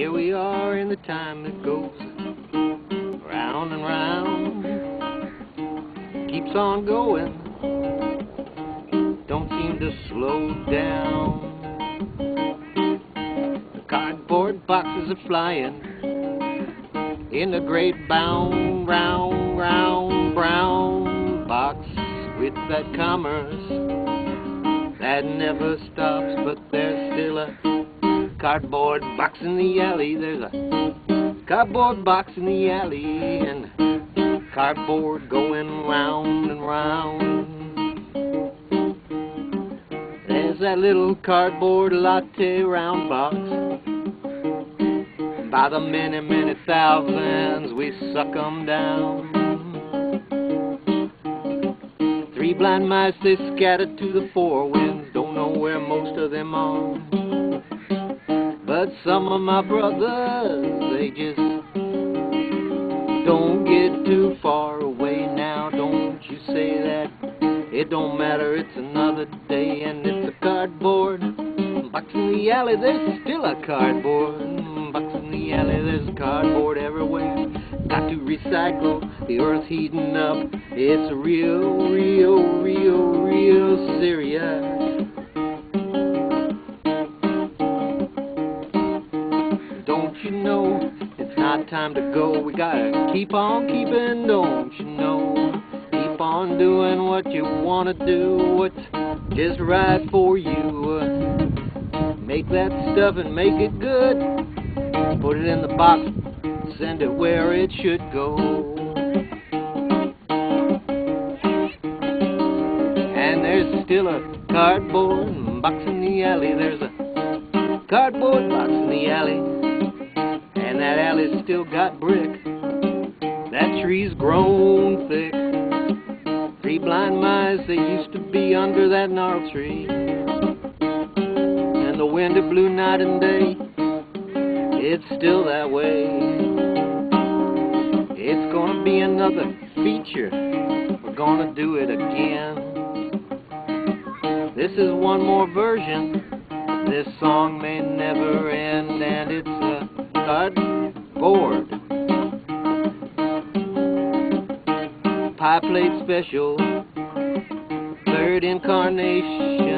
Here we are in the time that goes round and round. Keeps on going. Don't seem to slow down. The cardboard boxes are flying in a great bound, round, round, brown box with that commerce that never stops, but there's still a cardboard box in the alley. There's a cardboard box in the alley, and cardboard going round and round. There's that little cardboard latte round box. By the many, many thousands, we suck 'em down. Three blind mice, they scattered to the four winds, don't know where most of them are. But some of my brothers, they just don't get too far away now. Don't you say that? It don't matter, it's another day, and it's a cardboard box in the alley. There's still a cardboard box in the alley. There's cardboard everywhere. Got to recycle. The earth's heating up. It's real, real, real, real Don't you know it's not time to go? We gotta keep on keeping, don't you know? Keep on doing what you wanna do, what's just right for you. Make that stuff and make it good. Put it in the box, send it where it should go. And there's still a cardboard box in the alley. There's a cardboard box in the alley. Alley's still got brick. That tree's grown thick. Three blind mice, they used to be under that gnarl tree. And the wind it blew night and day. It's still that way. It's gonna be another feature. We're gonna do it again. This is one more version. This song may never end, and it's a cardboard pie plate special, third incarnation.